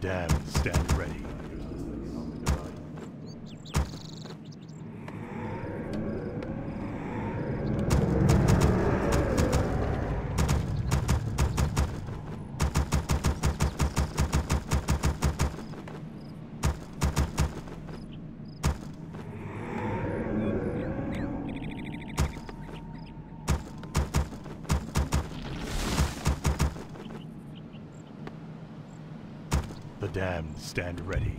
The stand ready. The damned stand ready.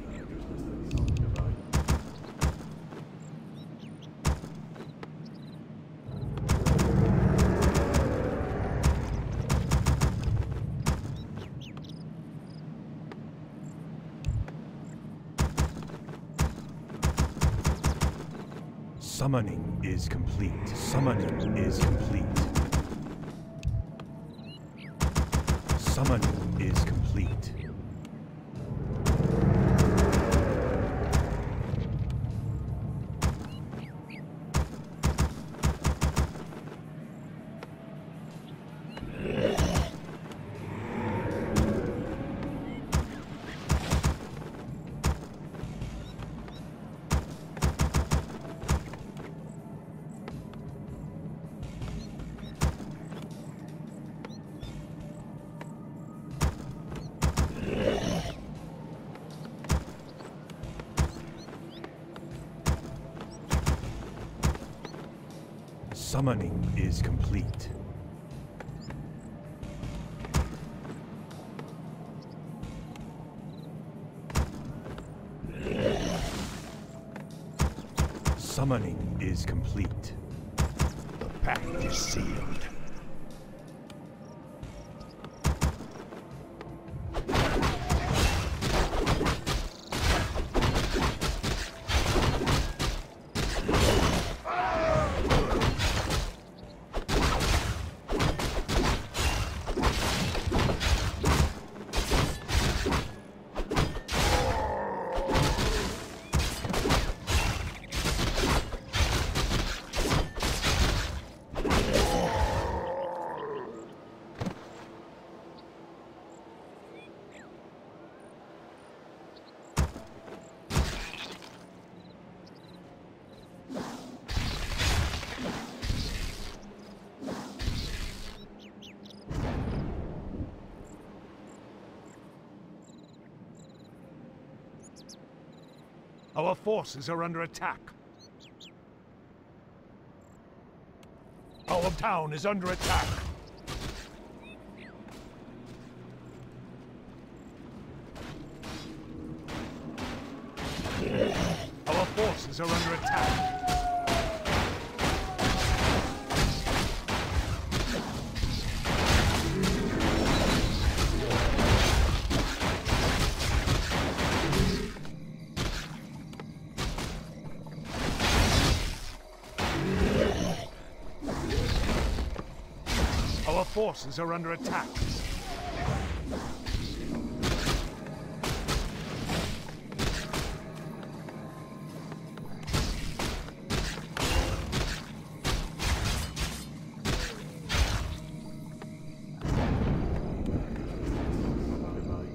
Summoning is complete. Summoning is complete. Summoning is complete. Summoning is complete. Summoning is complete. The pact is sealed. Our forces are under attack. Our town is under attack. Our forces are under attack. Our forces are under attack.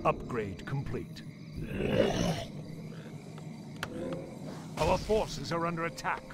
Upgrade complete. Our forces are under attack.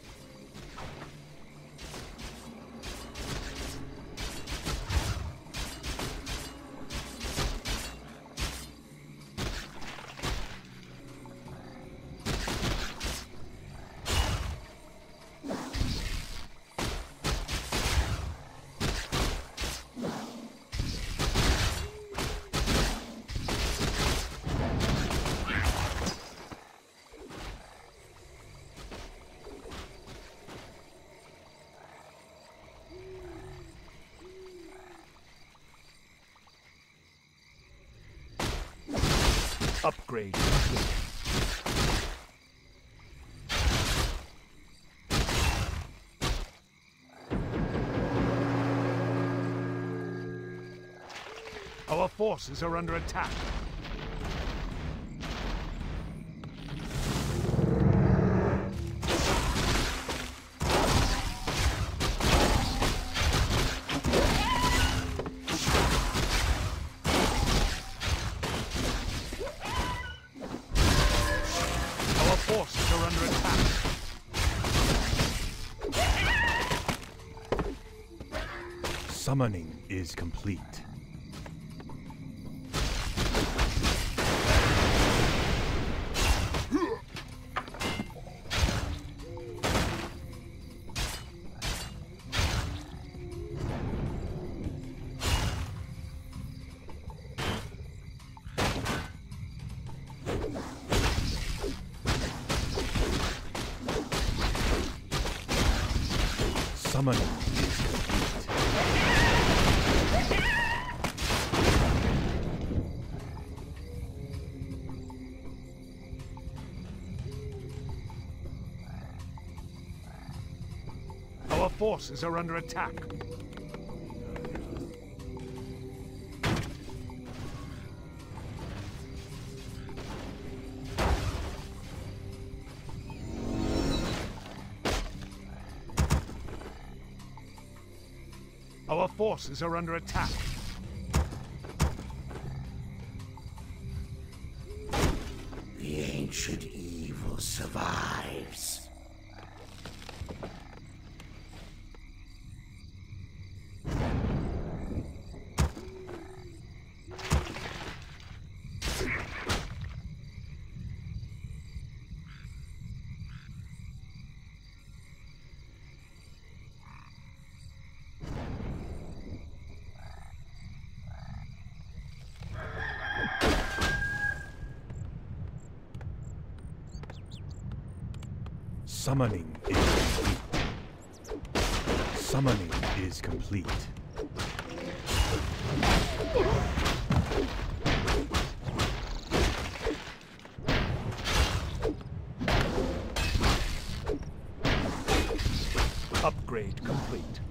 Upgrade. Our forces are under attack. Summoning is complete. Summoning is complete. Forces are under attack. Our forces are under attack. The ancient evil survives. Summoning is complete. Summoning is complete. Upgrade complete.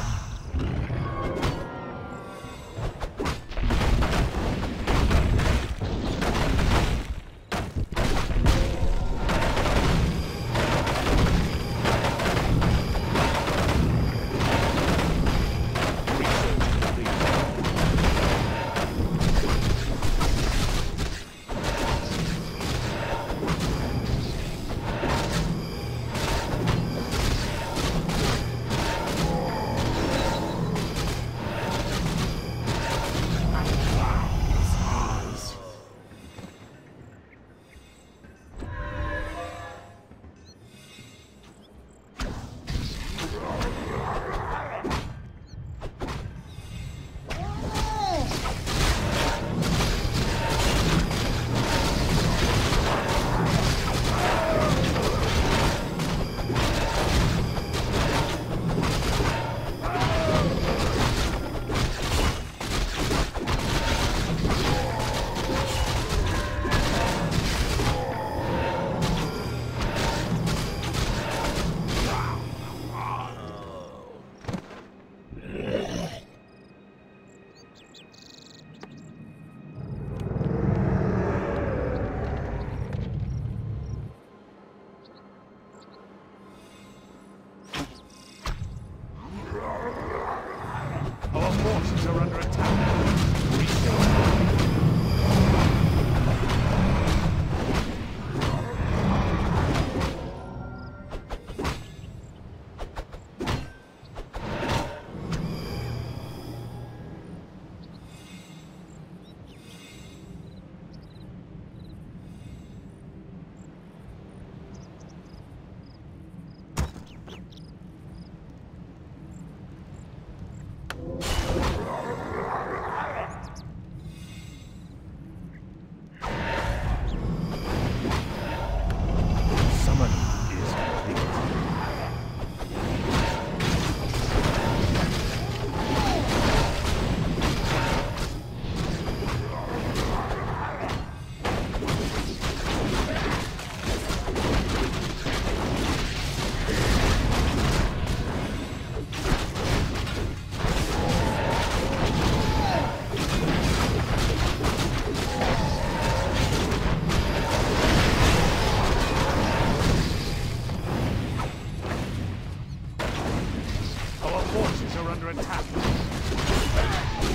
Forces are under attack. forces are under attack.